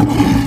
Oh,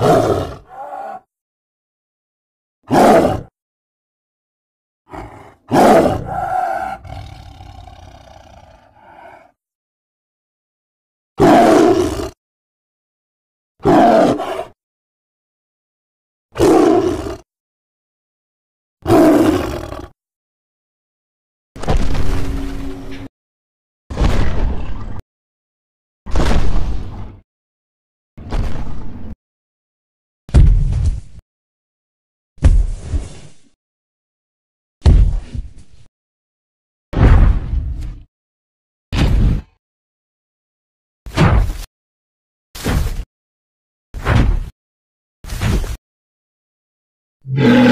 Ah! Yeah.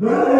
Ah!